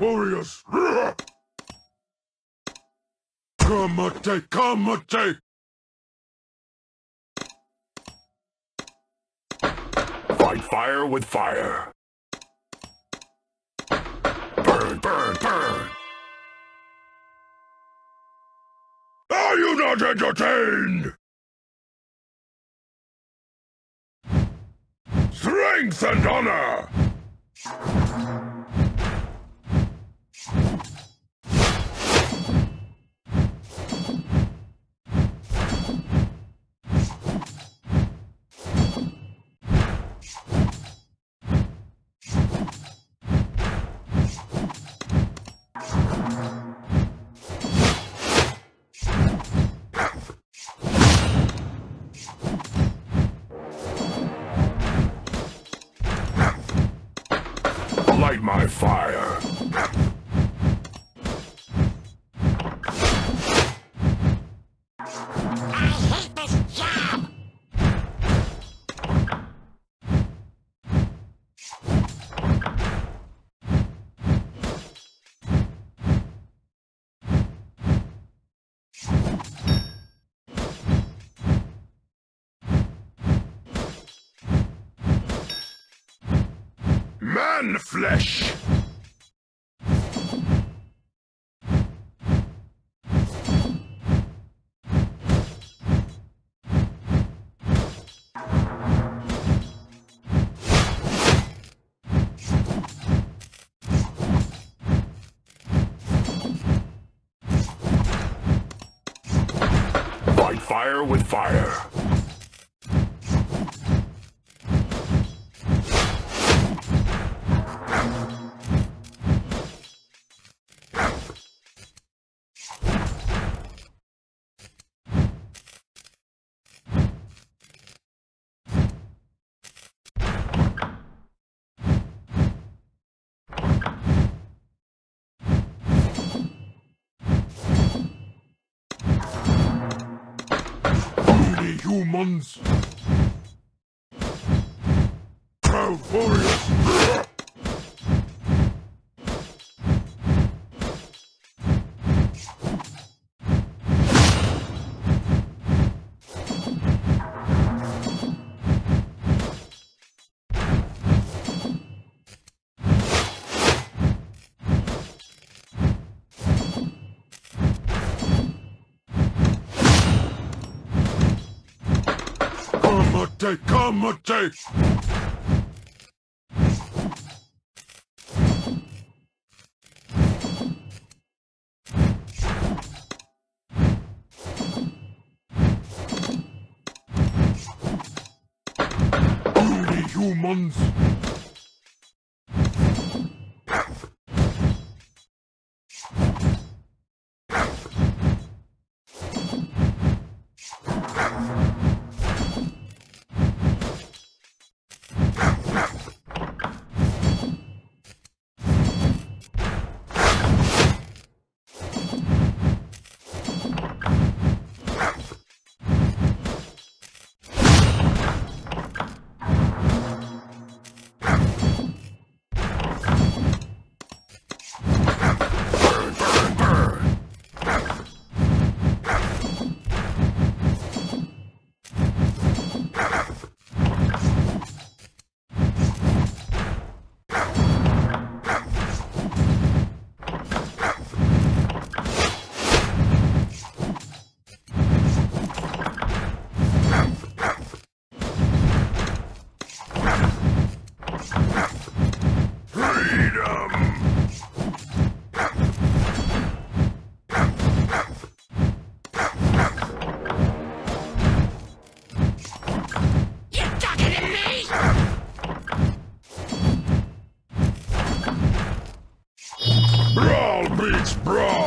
Warriors! Kamate, kamate! Fight fire with fire. Burn, burn, burn! Are you not entertained? Strength and honor! My fire. Man flesh! Fight fire with fire. Humans! Proud warriors! Kamate, kamate! Puny humans! Brawl!